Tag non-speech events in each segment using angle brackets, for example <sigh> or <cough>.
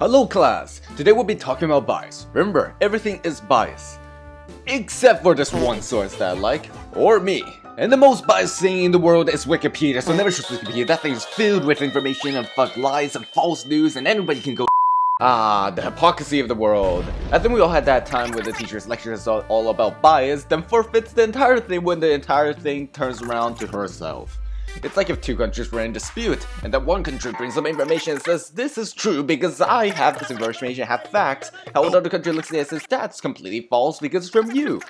Hello class! Today we'll be talking about bias. Remember, everything is bias. Except for this one source that I like, or me. And the most biased thing in the world is Wikipedia, so never trust Wikipedia. That thing is filled with information and fuck lies and false news and anybody can go <laughs> Ah, the hypocrisy of the world. I think we all had that time where the teacher's lecture is all, all about bias, then forfeits the entire thing when the entire thing turns around to herself. It's like if two countries were in dispute, and that one country brings some information and says, this is true because I have this information, have facts, how another country looks at it and says, that's completely false because it's from you.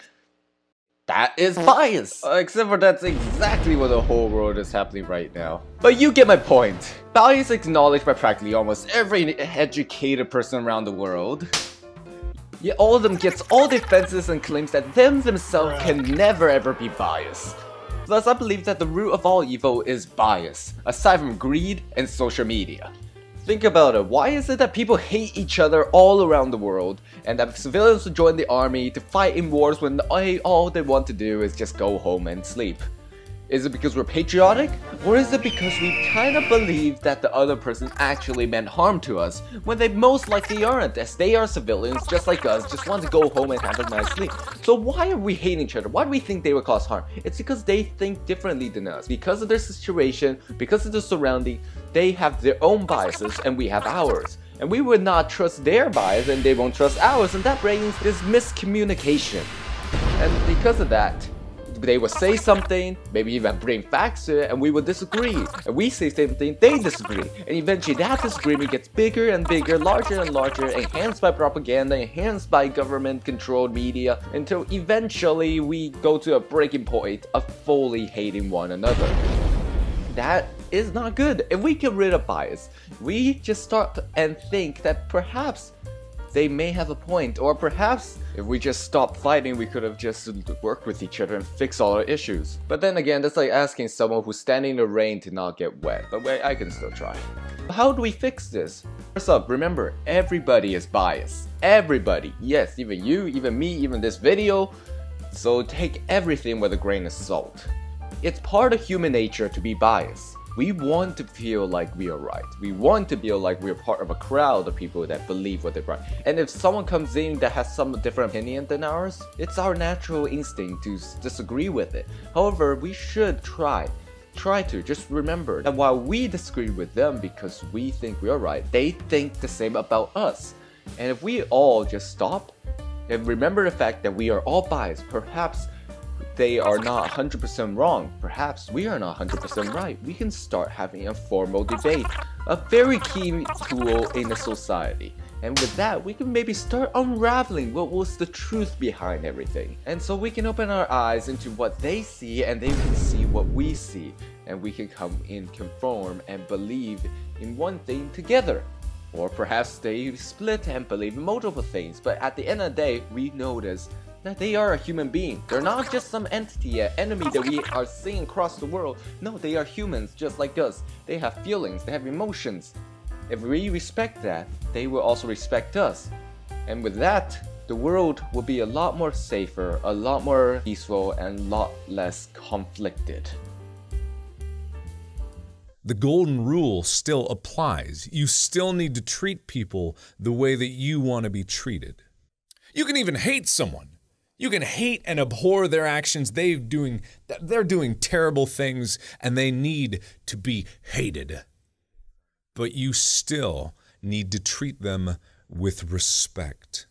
That is bias! Uh, except for that's exactly what the whole world is happening right now. But you get my point. Bias is acknowledged by practically almost every educated person around the world. Yet all of them gets all defenses and claims that them themselves can never ever be biased. Thus, I believe that the root of all evil is bias, aside from greed and social media. Think about it, why is it that people hate each other all around the world, and that civilians join the army to fight in wars when all they want to do is just go home and sleep? Is it because we're patriotic? Or is it because we kind of believe that the other person actually meant harm to us, when they most likely aren't, as they are civilians just like us, just want to go home and have a nice sleep. So why are we hating each other? Why do we think they would cause harm? It's because they think differently than us. Because of their situation, because of the surrounding, they have their own biases and we have ours. And we would not trust their bias and they won't trust ours and that brings this miscommunication. And because of that, they would say something, maybe even bring facts to it, and we would disagree. And we say something, they disagree. And eventually that disagreement gets bigger and bigger, larger and larger, enhanced by propaganda, enhanced by government-controlled media, until eventually we go to a breaking point of fully hating one another. That is not good. If we get rid of bias, we just start and think that perhaps they may have a point, or perhaps if we just stopped fighting, we could have just worked with each other and fixed all our issues. But then again, that's like asking someone who's standing in the rain to not get wet, but wait, I can still try. How do we fix this? First up, remember, everybody is biased. Everybody. Yes, even you, even me, even this video. So take everything with a grain of salt. It's part of human nature to be biased. We want to feel like we are right. We want to feel like we're part of a crowd of people that believe what they're right. And if someone comes in that has some different opinion than ours, it's our natural instinct to disagree with it. However, we should try try to just remember that while we disagree with them because we think we're right, they think the same about us. And if we all just stop and remember the fact that we are all biased, perhaps they are not 100% wrong. Perhaps we are not 100% right. We can start having a formal debate, a very key tool in a society. And with that, we can maybe start unraveling what was the truth behind everything. And so we can open our eyes into what they see and they can see what we see. And we can come in conform and believe in one thing together. Or perhaps they split and believe in multiple things, but at the end of the day, we notice that they are a human being. They're not just some entity, an enemy that we are seeing across the world. No, they are humans just like us. They have feelings, they have emotions. If we respect that, they will also respect us. And with that, the world will be a lot more safer, a lot more peaceful, and a lot less conflicted. The golden rule still applies. You still need to treat people the way that you want to be treated. You can even hate someone. You can hate and abhor their actions. They doing they're doing terrible things and they need to be hated. But you still need to treat them with respect.